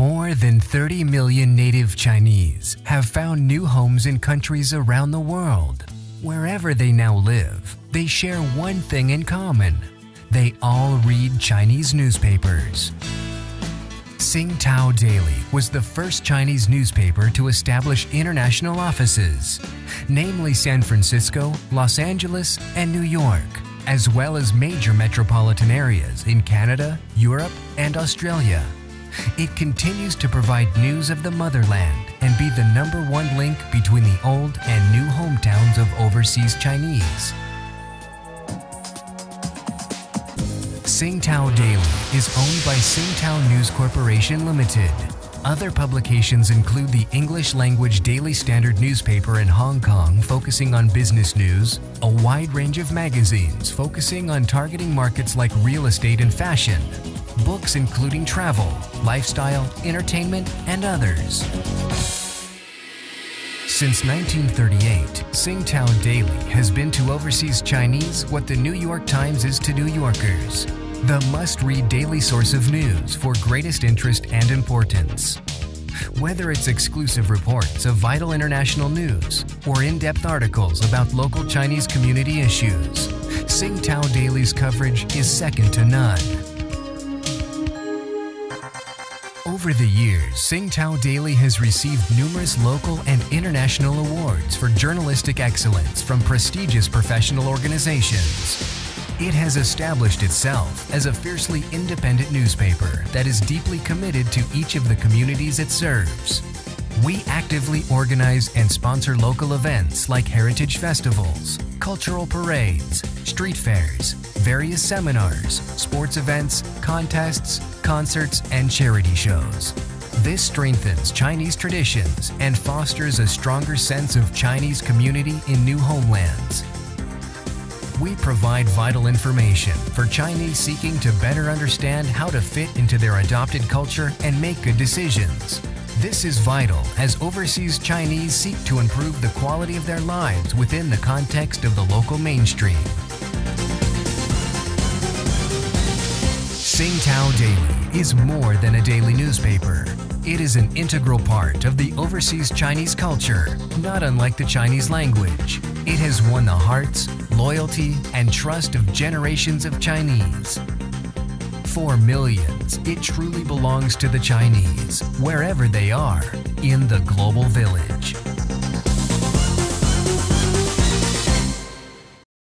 More than 30 million native Chinese have found new homes in countries around the world. Wherever they now live, they share one thing in common. They all read Chinese newspapers. Sing Tao Daily was the first Chinese newspaper to establish international offices, namely San Francisco, Los Angeles, and New York, as well as major metropolitan areas in Canada, Europe, and Australia. It continues to provide news of the motherland and be the number one link between the old and new hometowns of overseas Chinese. Sing Tao Daily is owned by Sing Tao News Corporation Limited. Other publications include the English language Daily Standard newspaper in Hong Kong focusing on business news, a wide range of magazines focusing on targeting markets like real estate and fashion, books including travel, lifestyle, entertainment, and others. Since 1938, Sing Tao Daily has been to overseas Chinese what the New York Times is to New Yorkers. The must-read daily source of news for greatest interest and importance. Whether it's exclusive reports of vital international news or in-depth articles about local Chinese community issues, Sing Tao Daily's coverage is second to none. Over the years, Sing Tao Daily has received numerous local and international awards for journalistic excellence from prestigious professional organizations. It has established itself as a fiercely independent newspaper that is deeply committed to each of the communities it serves. We actively organize and sponsor local events like heritage festivals, cultural parades, street fairs, various seminars, sports events, contests, concerts, and charity shows. This strengthens Chinese traditions and fosters a stronger sense of Chinese community in new homelands. We provide vital information for Chinese seeking to better understand how to fit into their adopted culture and make good decisions. This is vital as overseas Chinese seek to improve the quality of their lives within the context of the local mainstream. Sing Tao Daily is more than a daily newspaper. It is an integral part of the overseas Chinese culture, not unlike the Chinese language. It has won the hearts, loyalty, and trust of generations of Chinese. For millions, it truly belongs to the Chinese, wherever they are, in the global village.